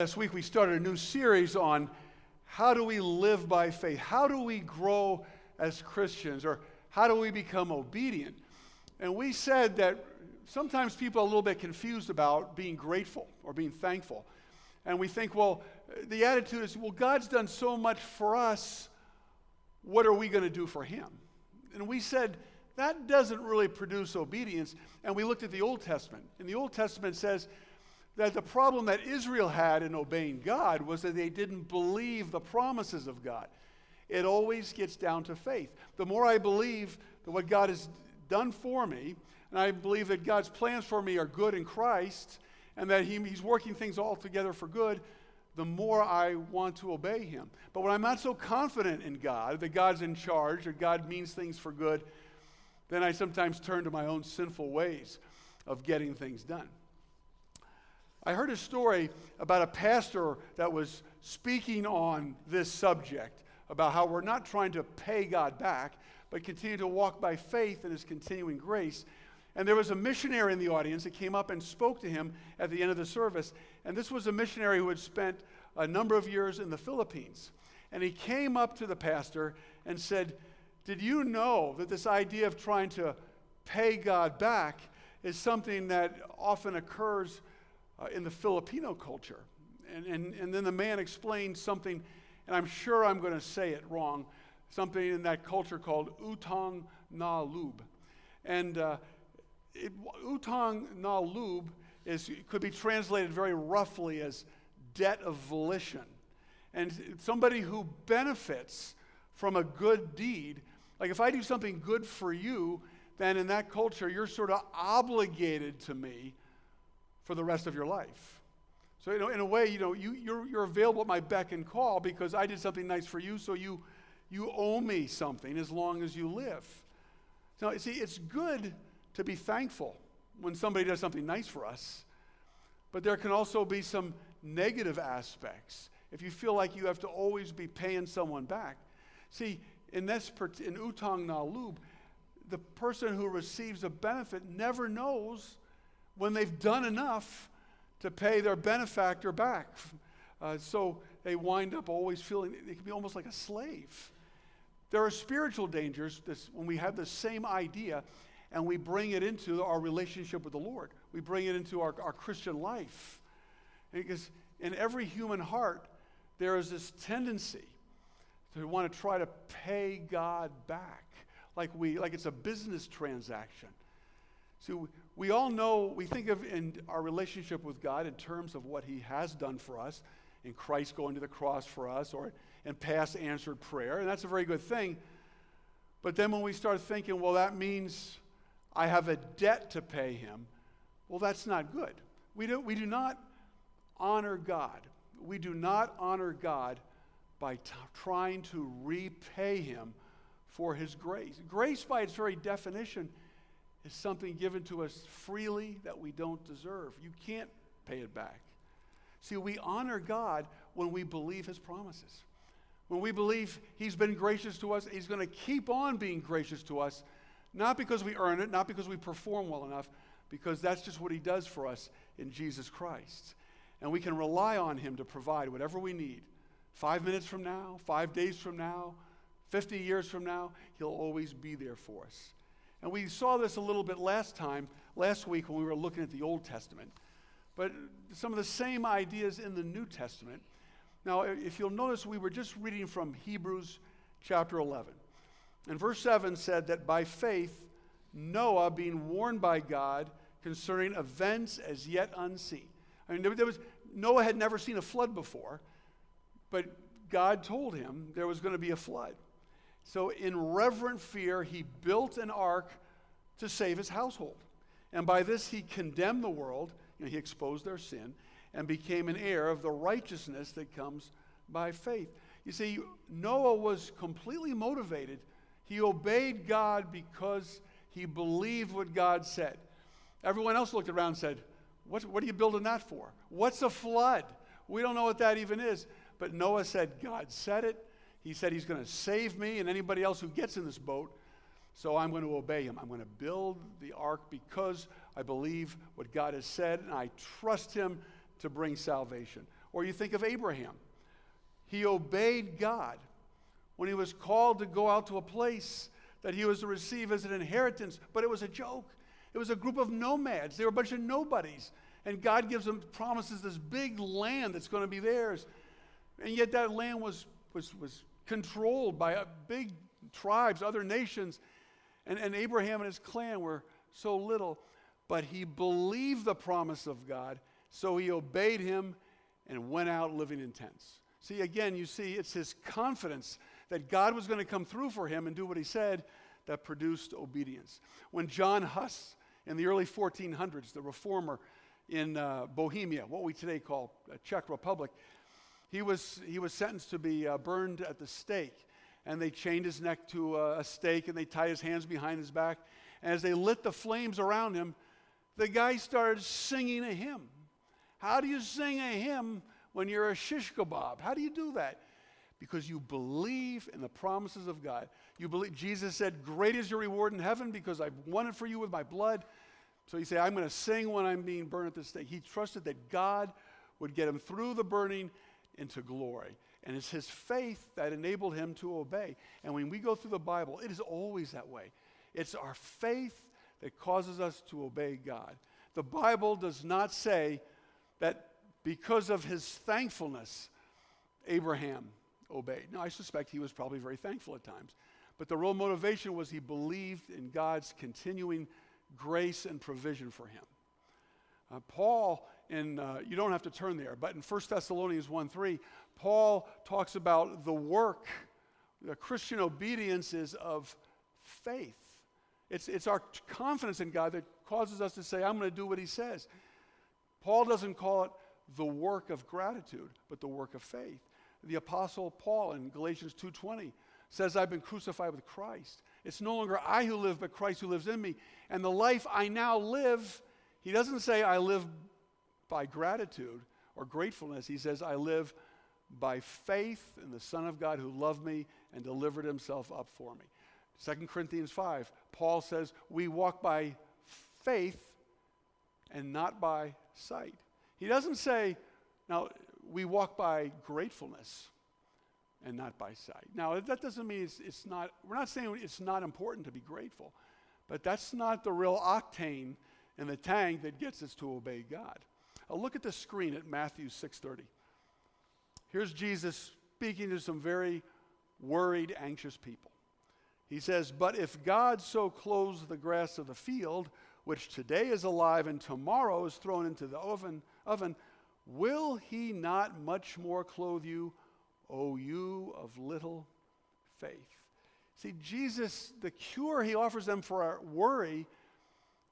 Last week we started a new series on how do we live by faith? How do we grow as Christians? Or how do we become obedient? And we said that sometimes people are a little bit confused about being grateful or being thankful. And we think, well, the attitude is, well, God's done so much for us. What are we going to do for Him? And we said, that doesn't really produce obedience. And we looked at the Old Testament. And the Old Testament says, that the problem that Israel had in obeying God was that they didn't believe the promises of God. It always gets down to faith. The more I believe that what God has done for me, and I believe that God's plans for me are good in Christ, and that he, He's working things all together for good, the more I want to obey Him. But when I'm not so confident in God, that God's in charge, or God means things for good, then I sometimes turn to my own sinful ways of getting things done. I heard a story about a pastor that was speaking on this subject about how we're not trying to pay God back, but continue to walk by faith in His continuing grace. And there was a missionary in the audience that came up and spoke to him at the end of the service. And this was a missionary who had spent a number of years in the Philippines. And he came up to the pastor and said, Did you know that this idea of trying to pay God back is something that often occurs? Uh, in the Filipino culture. And, and, and then the man explained something, and I'm sure I'm going to say it wrong, something in that culture called utang na loob. And uh, utang na loob is, could be translated very roughly as debt of volition. And somebody who benefits from a good deed, like if I do something good for you, then in that culture, you're sort of obligated to me for the rest of your life. So, you know, in a way, you know, you, you're, you're available at my beck and call because I did something nice for you, so you, you owe me something as long as you live. So, you see, it's good to be thankful when somebody does something nice for us, but there can also be some negative aspects. If you feel like you have to always be paying someone back. See, in this, in Utang na loob, the person who receives a benefit never knows when they've done enough to pay their benefactor back. Uh, so they wind up always feeling they can be almost like a slave. There are spiritual dangers this, when we have the same idea and we bring it into our relationship with the Lord. We bring it into our, our Christian life. Because in every human heart, there is this tendency to want to try to pay God back, like, we, like it's a business transaction. So we all know, we think of in our relationship with God in terms of what He has done for us, in Christ going to the cross for us, or in past answered prayer, and that's a very good thing. But then when we start thinking, well, that means I have a debt to pay Him, well, that's not good. We do, we do not honor God. We do not honor God by trying to repay Him for His grace. Grace, by its very definition, is something given to us freely that we don't deserve. You can't pay it back. See, we honor God when we believe his promises. When we believe he's been gracious to us, he's going to keep on being gracious to us, not because we earn it, not because we perform well enough, because that's just what he does for us in Jesus Christ. And we can rely on him to provide whatever we need. Five minutes from now, five days from now, 50 years from now, he'll always be there for us. And we saw this a little bit last time, last week when we were looking at the Old Testament. But some of the same ideas in the New Testament. Now, if you'll notice, we were just reading from Hebrews chapter 11. And verse 7 said that by faith, Noah, being warned by God concerning events as yet unseen. I mean, there was, Noah had never seen a flood before, but God told him there was going to be a flood. So, in reverent fear, he built an ark to save his household. And by this, he condemned the world, you know, he exposed their sin, and became an heir of the righteousness that comes by faith. You see, Noah was completely motivated. He obeyed God because he believed what God said. Everyone else looked around and said, what, what are you building that for? What's a flood? We don't know what that even is. But Noah said, God said it. He said he's going to save me and anybody else who gets in this boat. So I'm going to obey him. I'm going to build the ark because I believe what God has said and I trust him to bring salvation. Or you think of Abraham. He obeyed God when he was called to go out to a place that he was to receive as an inheritance, but it was a joke. It was a group of nomads. They were a bunch of nobodies. And God gives them, promises this big land that's going to be theirs. And yet that land was, was, was controlled by uh, big tribes, other nations. And, and Abraham and his clan were so little. But he believed the promise of God, so he obeyed him and went out living in tents. See, again, you see, it's his confidence that God was going to come through for him and do what he said that produced obedience. When John Huss, in the early 1400s, the reformer in uh, Bohemia, what we today call Czech Republic, he was, he was sentenced to be uh, burned at the stake. And they chained his neck to a, stake and they tied his hands behind his back. And as they lit the flames around him, the guy started singing a hymn. How do you sing a hymn when you're a shish kebab? How do you do that? Because you believe in the promises of God. You believe Jesus said, Great is your reward in heaven because I've won it for you with my blood. So you say, I'm going to sing when I'm being burned at the stake. He trusted that God would get him through the burning into glory. And it's his faith that enabled him to obey. And when we go through the Bible, it is always that way. It's our faith that causes us to obey God. The Bible does not say that because of his thankfulness, Abraham obeyed. Now, I suspect he was probably very thankful at times. But the real motivation was he believed in God's continuing grace and provision for him. Uh, Paul, in, uh, you don't have to turn there, but in 1 Thessalonians 1 3, Paul talks about the work. The Christian obedience is of faith. It's, it's our confidence in God that causes us to say, I'm going to do what he says. Paul doesn't call it the work of gratitude, but the work of faith. The apostle Paul in Galatians 2:20 says, I've been crucified with Christ. It's no longer I who live, but Christ who lives in me. And the life I now live, he doesn't say I live by gratitude or gratefulness. He says, I live by faith in the Son of God who loved me and delivered himself up for me. 2 Corinthians 5, Paul says, We walk by faith and not by sight. He doesn't say, now, we walk by gratefulness and not by sight. Now, that doesn't mean it's, it's not, we're not saying it's not important to be grateful, but that's not the real octane in the tank that gets us to obey God. I'll look at the screen at Matthew 6:30. Here's Jesus speaking to some very worried, anxious people. He says, But if God so clothes the grass of the field, which today is alive and tomorrow is thrown into the oven, oven will he not much more clothe you, O you of little faith? See, Jesus, the cure he offers them for our worry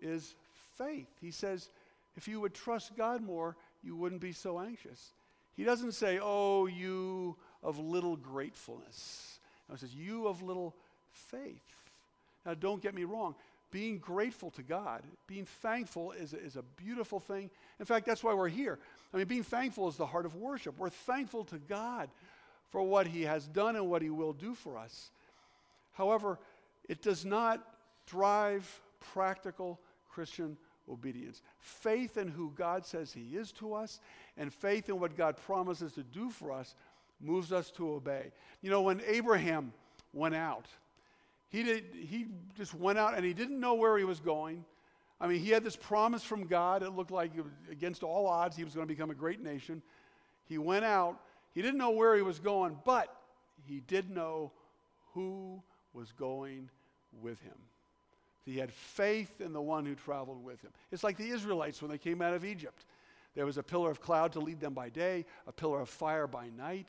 is faith. He says, if you would trust God more, you wouldn't be so anxious. He doesn't say, oh, you of little gratefulness. No, he says, you of little faith. Now, don't get me wrong. Being grateful to God, being thankful is is a beautiful thing. In fact, that's why we're here. I mean, being thankful is the heart of worship. We're thankful to God for what He has done and what He will do for us. However, it does not drive practical Christian obedience. Faith in who God says He is to us and faith in what God promises to do for us moves us to obey. You know, when Abraham went out, he, did, he just went out and he didn't know where he was going. I mean, he had this promise from God. It looked like against all odds he was going to become a great nation. He went out. He didn't know where he was going, but he did know who was going with him. He had faith in the one who traveled with him. It's like the Israelites when they came out of Egypt. There was a pillar of cloud to lead them by day, a pillar of fire by night.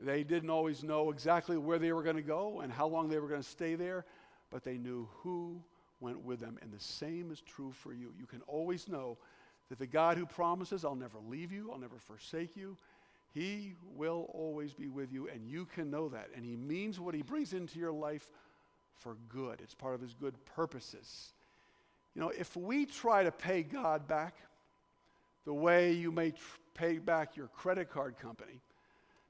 They didn't always know exactly where they were going to go and how long they were going to stay there, but they knew who went with them. And the same is true for you. You can always know that the God who promises, I'll never leave you, I'll never forsake you, he will always be with you, and you can know that. And he means what he brings into your life for good. It's part of his good purposes. You know, if we try to pay God back the way you may tr- pay back your credit card company,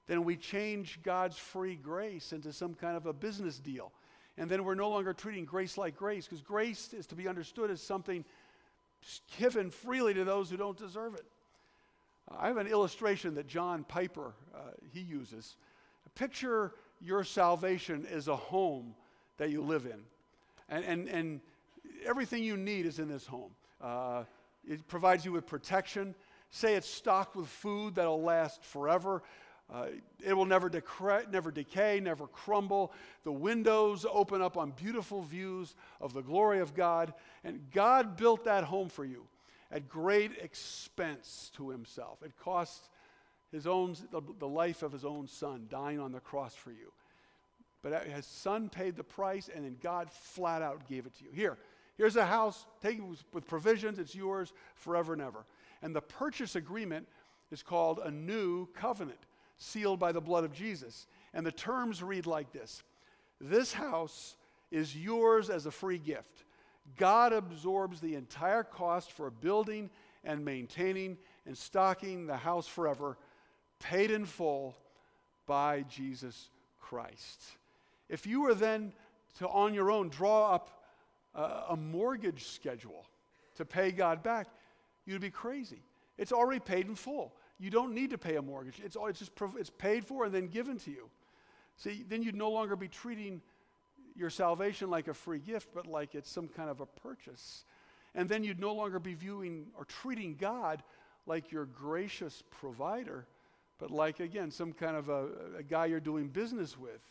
then we change God's free grace into some kind of a business deal. And then we're no longer treating grace like grace, because grace is to be understood as something given freely to those who don't deserve it. I have an illustration that John Piper uh, he uses. Picture your salvation as a home that you live in, and and and everything you need is in this home. Uh, it provides you with protection. Say it's stocked with food that'll last forever. Uh, it will never, decre- never decay, never crumble. The windows open up on beautiful views of the glory of God. And God built that home for you at great expense to himself. It cost his own, the, the life of his own son dying on the cross for you. But his son paid the price, and then God flat out gave it to you. Here, here's a house, take it with provisions, it's yours forever and ever. And the purchase agreement is called a new covenant, sealed by the blood of Jesus. And the terms read like this This house is yours as a free gift. God absorbs the entire cost for building and maintaining and stocking the house forever, paid in full by Jesus Christ. If you were then to, on your own, draw up a, a mortgage schedule to pay God back, you'd be crazy. It's already paid in full. You don't need to pay a mortgage. It's, all, it's just it's paid for and then given to you. See, then you'd no longer be treating your salvation like a free gift, but like it's some kind of a purchase. And then you'd no longer be viewing or treating God like your gracious provider, but like, again, some kind of a, a guy you're doing business with.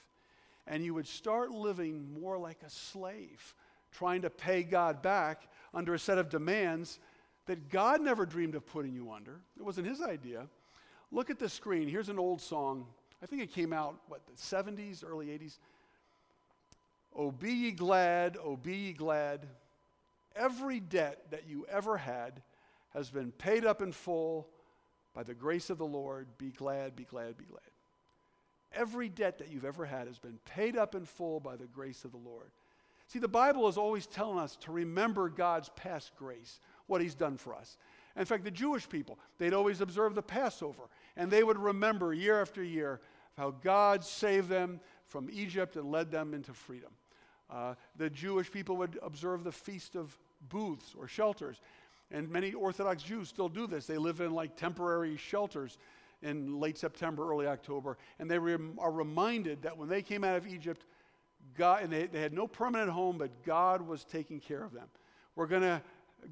And you would start living more like a slave, trying to pay God back under a set of demands that God never dreamed of putting you under. It wasn't his idea. Look at the screen. Here's an old song. I think it came out, what, the 70s, early 80s. Oh, be ye glad, oh, be ye glad. Every debt that you ever had has been paid up in full by the grace of the Lord. Be glad, be glad, be glad. Every debt that you've ever had has been paid up in full by the grace of the Lord. See, the Bible is always telling us to remember God's past grace, what He's done for us. In fact, the Jewish people, they'd always observe the Passover, and they would remember year after year how God saved them from Egypt and led them into freedom. Uh, the Jewish people would observe the Feast of Booths or shelters. And many Orthodox Jews still do this. They live in like temporary shelters in late September, early October. And they are reminded that when they came out of Egypt, God, and they, they had no permanent home, but God was taking care of them. We're going to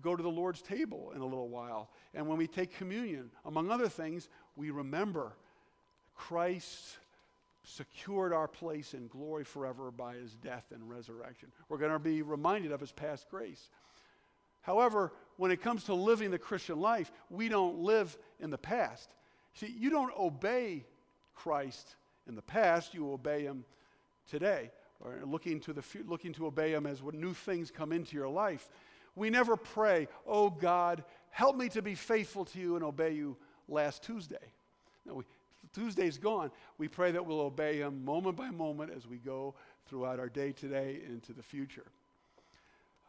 go to the Lord's table in a little while. And when we take communion, among other things, we remember Christ secured our place in glory forever by his death and resurrection. We're going to be reminded of his past grace. However, when it comes to living the Christian life, we don't live in the past. See, you don't obey Christ in the past, you obey him today, or looking to, the, looking to obey him as when new things come into your life. We never pray, oh God, help me to be faithful to you and obey you last Tuesday. No, we, Tuesday's gone. We pray that we'll obey Him moment by moment as we go throughout our day today into the future.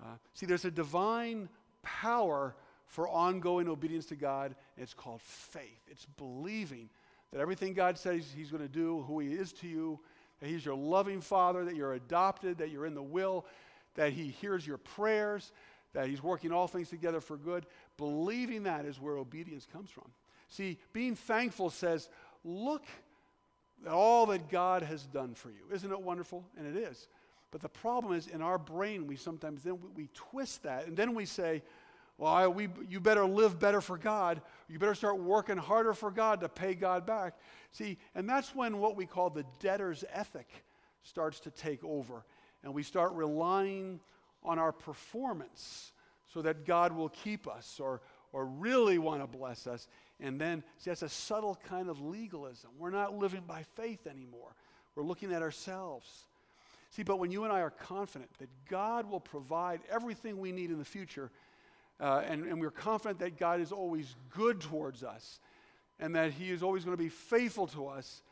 Uh, see, there's a divine power for ongoing obedience to God, and it's called faith. It's believing that everything God says He's going to do, who He is to you, that He's your loving Father, that you're adopted, that you're in the will, that He hears your prayers, that He's working all things together for good. Believing that is where obedience comes from. See, being thankful says, Look at all that God has done for you. Isn't it wonderful? And it is. But the problem is in our brain, we sometimes then we, we twist that, and then we say, well, I, we, you better live better for God. You better start working harder for God to pay God back. See, and that's when what we call the debtor's ethic starts to take over. And we start relying on our performance so that God will keep us or, or really want to bless us. And then, see, that's a subtle kind of legalism. We're not living by faith anymore, we're looking at ourselves. See, but when you and I are confident that God will provide everything we need in the future, uh, and, and we're confident that God is always good towards us, and that He is always going to be faithful to us,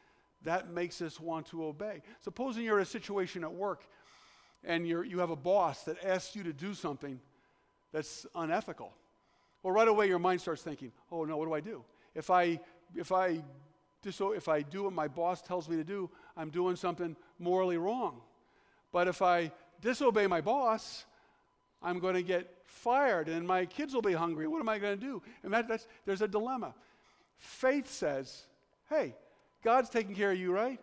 that makes us want to obey. Supposing you're in a situation at work and you you have a boss that asks you to do something that's unethical. Well, right away your mind starts thinking, oh no, what do I do? If I, if I, diso- if I do what my boss tells me to do, I'm doing something morally wrong. But if I disobey my boss, I'm going to get fired and my kids will be hungry. What am I going to do? And that, that's, there's a dilemma. Faith says, hey, God's taking care of you, right?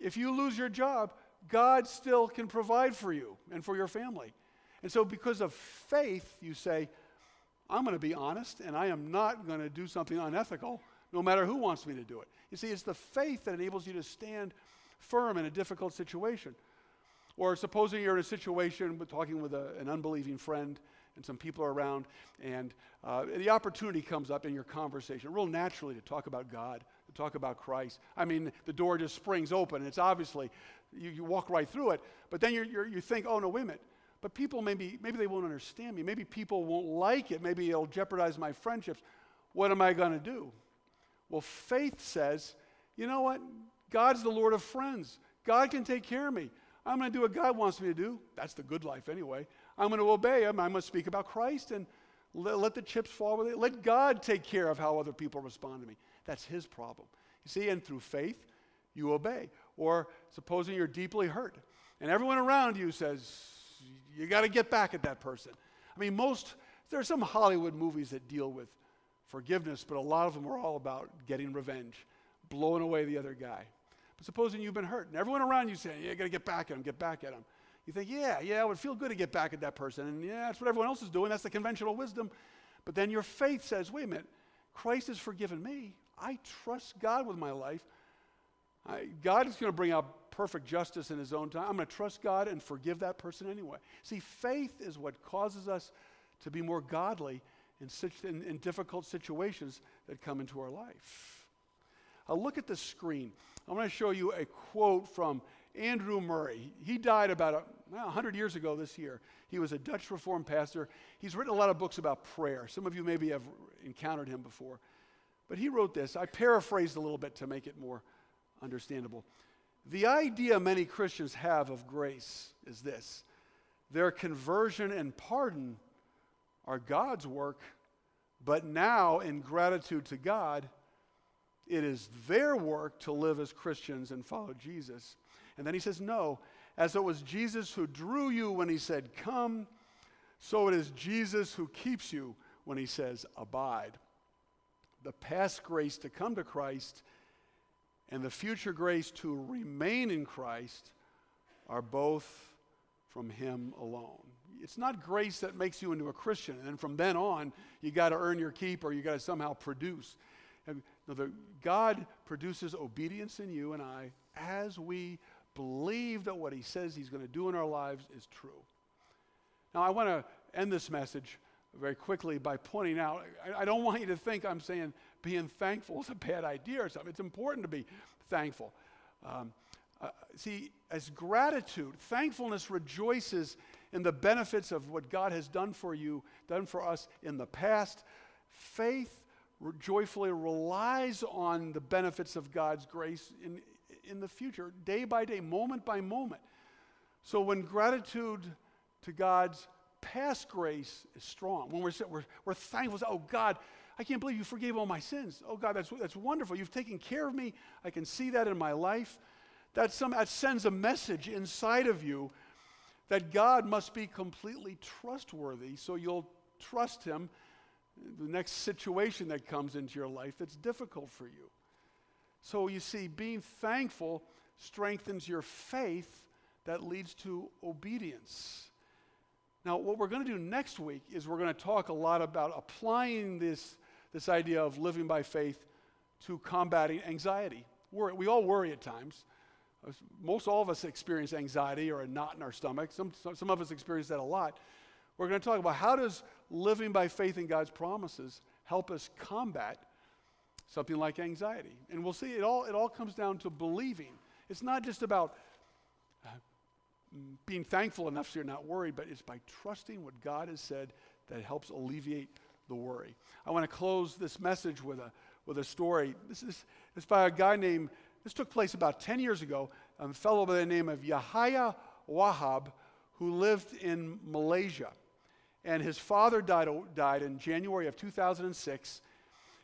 If you lose your job, God still can provide for you and for your family. And so, because of faith, you say, I'm going to be honest and I am not going to do something unethical, no matter who wants me to do it. You see, it's the faith that enables you to stand firm in a difficult situation. Or supposing you're in a situation with talking with a, an unbelieving friend and some people are around, and uh, the opportunity comes up in your conversation, real naturally, to talk about God, to talk about Christ. I mean, the door just springs open. And it's obviously, you, you walk right through it, but then you you think, oh, no, wait a minute. But people maybe, maybe they won't understand me. Maybe people won't like it. Maybe it'll jeopardize my friendships. What am I going to do? Well, faith says, you know what? God's the Lord of friends. God can take care of me. I'm going to do what God wants me to do. That's the good life, anyway. I'm going to obey Him. I'm going to speak about Christ and let, let the chips fall with it. Let God take care of how other people respond to me. That's His problem. You see, and through faith, you obey. Or supposing you're deeply hurt and everyone around you says, you got to get back at that person. I mean, most, there are some Hollywood movies that deal with forgiveness, but a lot of them are all about getting revenge, blowing away the other guy. But supposing you've been hurt and everyone around you saying, you got to get back at him, get back at him. You think, yeah, yeah, it would feel good to get back at that person. And yeah, that's what everyone else is doing. That's the conventional wisdom. But then your faith says, wait a minute, Christ has forgiven me. I trust God with my life. I, God is going to bring out perfect justice in His own time. I'm going to trust God and forgive that person anyway. See, faith is what causes us to be more godly in, in, in difficult situations that come into our life. I'll look at the screen. I'm going to show you a quote from Andrew Murray. He died about uh, a, well, 100 years ago this year. He was a Dutch Reformed pastor. He's written a lot of books about prayer. Some of you maybe have encountered him before. But he wrote this. I paraphrased a little bit to make it more understandable. The idea many Christians have of grace is this their conversion and pardon are God's work, but now, in gratitude to God, it is their work to live as Christians and follow Jesus. And then he says, No, as it was Jesus who drew you when he said, Come, so it is Jesus who keeps you when he says, Abide. The past grace to come to Christ and the future grace to remain in Christ are both from Him alone. It's not grace that makes you into a Christian, and from then on, you got to earn your keep or you got to somehow produce. God produces obedience in you and I as we believe that what He says He's going to do in our lives is true. Now, I want to end this message very quickly by pointing out I, don't want you to think I'm saying being thankful is a bad idea or something. It's important to be thankful. Um, uh, see, as gratitude, thankfulness rejoices in the benefits of what God has done for you, done for us in the past. Faith joyfully relies on the benefits of God's grace in, in the future, day by day, moment by moment. So when gratitude to God's past grace is strong, when we're, we're, we're thankful, oh God, I can't believe you forgave all my sins. Oh God, that's, that's wonderful. You've taken care of me. I can see that in my life. That, some, that sends a message inside of you that God must be completely trustworthy, so you'll trust Him the next situation that comes into your life that's difficult for you. So you see, being thankful strengthens your faith that leads to obedience. Now, what we're going to do next week is we're going to talk a lot about applying this, this idea of living by faith to combating anxiety. Worry, we all worry at times. Uh, most all of us experience anxiety or a knot in our stomach. Some, some of us experience that a lot. We're going to talk about how does living by faith in God's promises help us combat something like anxiety. And we'll see it all, it all comes down to believing. It's not just about uh, being thankful enough so you're not worried, but it's by trusting what God has said that helps alleviate the worry. I want to close this message with a, with a story. This is it's by a guy named, this took place about 10 years ago, a fellow by the name of Yahya Wahab, who lived in Malaysia. And his father died, died in January of 2006.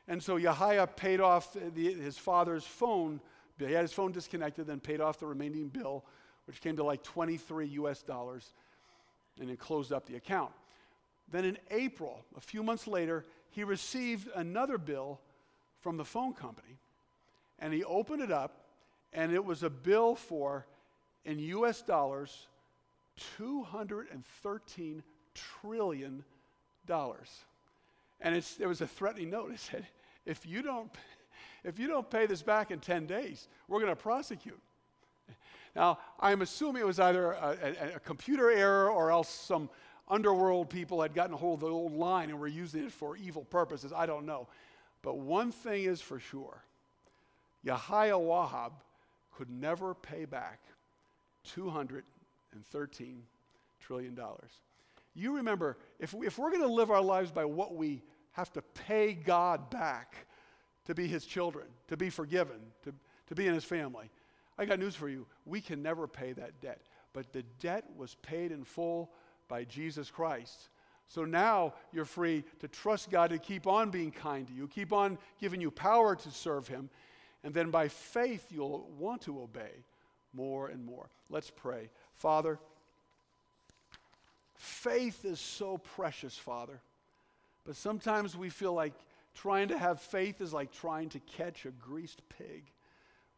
And so Yahya paid off the, his father's phone. He had his phone disconnected, then paid off the remaining bill which came to like 23 US dollars, and then closed up the account. Then in April, a few months later, he received another bill from the phone company, and he opened it up, and it was a bill for, in US dollars, $213 trillion. And it's, there was a threatening note. It said, if you don't, if you don't pay this back in 10 days, we're going to prosecute. Now, I'm assuming it was either a, a, a, computer error or else some underworld people had gotten a hold of the old line and were using it for evil purposes. I don't know. But one thing is for sure Yahya Wahab could never pay back $213 trillion. You remember, if, we, if we're going to live our lives by what we have to pay God back to be his children, to be forgiven, to, to be in his family, I got news for you. We can never pay that debt. But the debt was paid in full by Jesus Christ. So now you're free to trust God to keep on being kind to you, keep on giving you power to serve Him. And then by faith, you'll want to obey more and more. Let's pray. Father, faith is so precious, Father. But sometimes we feel like trying to have faith is like trying to catch a greased pig.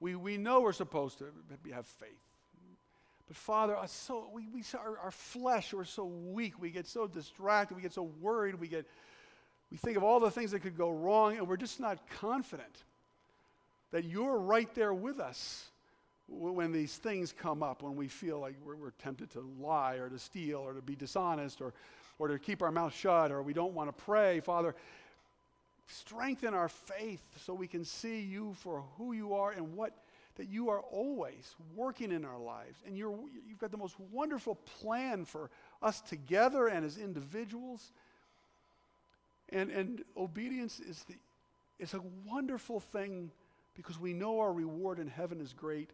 We, we know we're supposed to have faith. But Father, so, we, we, our, our flesh, we're so weak. We get so distracted. We get so worried. We, get, we think of all the things that could go wrong, and we're just not confident that you're right there with us when these things come up, when we feel like we're, we're tempted to lie or to steal or to be dishonest or, or to keep our mouth shut or we don't want to pray. Father, strengthen our faith so we can see you for who you are and what that you are always working in our lives. And you're, you've got the most wonderful plan for us together and as individuals. And, and obedience is, the, is a wonderful thing because we know our reward in heaven is great,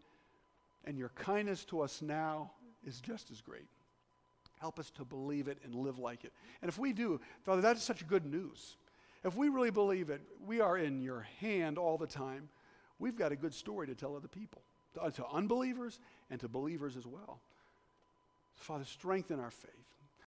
and your kindness to us now is just as great. Help us to believe it and live like it. And if we do, Father, that is such good news. If we really believe it, we are in your hand all the time. We've got a good story to tell other people, to, uh, to unbelievers and to believers as well. Father, strengthen our faith.